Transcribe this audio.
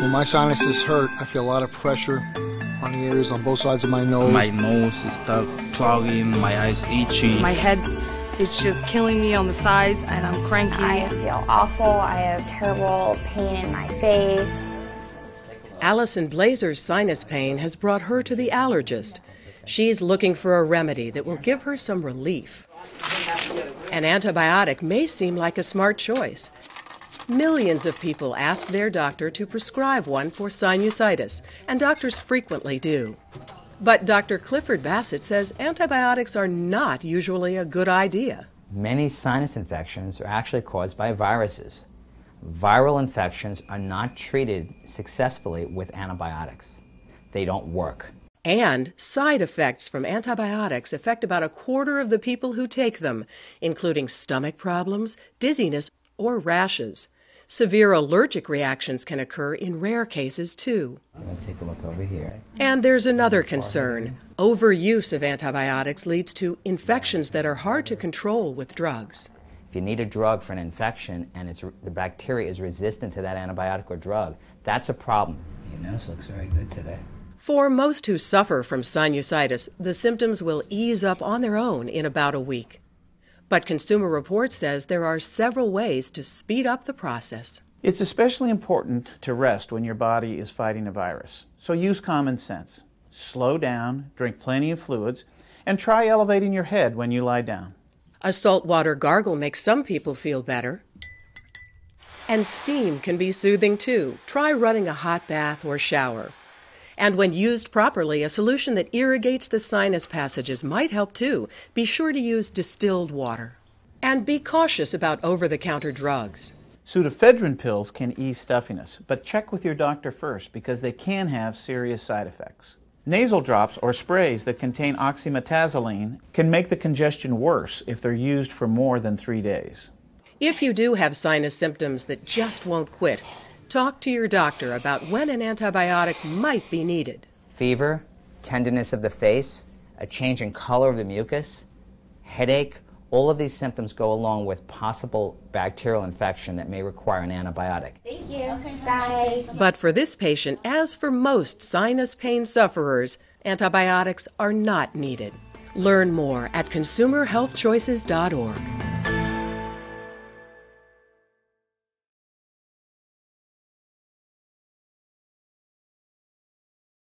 When my sinuses is hurt, I feel a lot of pressure on the areas on both sides of my nose. My nose is stuck clogging, my eyes itching. My head is just killing me on the sides, and I'm cranky. I feel awful. I have terrible pain in my face. Allison Blazer's sinus pain has brought her to the allergist. She's looking for a remedy that will give her some relief. An antibiotic may seem like a smart choice. Millions of people ask their doctor to prescribe one for sinusitis, and doctors frequently do. But Dr. Clifford Bassett says antibiotics are not usually a good idea. Many sinus infections are actually caused by viruses. Viral infections are not treated successfully with antibiotics. They don't work. And side effects from antibiotics affect about a quarter of the people who take them, including stomach problems, dizziness, or rashes. Severe allergic reactions can occur in rare cases, too. Let's take a look over here. And there's another concern. Overuse of antibiotics leads to infections that are hard to control with drugs. If you need a drug for an infection and it's, the bacteria is resistant to that antibiotic or drug, that's a problem. Your nose looks very good today. For most who suffer from sinusitis, the symptoms will ease up on their own in about a week. But Consumer Reports says there are several ways to speed up the process. It's especially important to rest when your body is fighting a virus. So use common sense. Slow down, drink plenty of fluids, and try elevating your head when you lie down. A saltwater gargle makes some people feel better. And steam can be soothing too. Try running a hot bath or shower. And when used properly, a solution that irrigates the sinus passages might help too. Be sure to use distilled water. And be cautious about over the counter drugs. Pseudoephedrine pills can ease stuffiness, but check with your doctor first because they can have serious side effects. Nasal drops or sprays that contain oxymetazoline can make the congestion worse if they're used for more than three days. If you do have sinus symptoms that just won't quit, Talk to your doctor about when an antibiotic might be needed. Fever, tenderness of the face, a change in color of the mucus, headache, all of these symptoms go along with possible bacterial infection that may require an antibiotic. Thank you. Okay, Bye. But for this patient, as for most sinus pain sufferers, antibiotics are not needed. Learn more at consumerhealthchoices.org.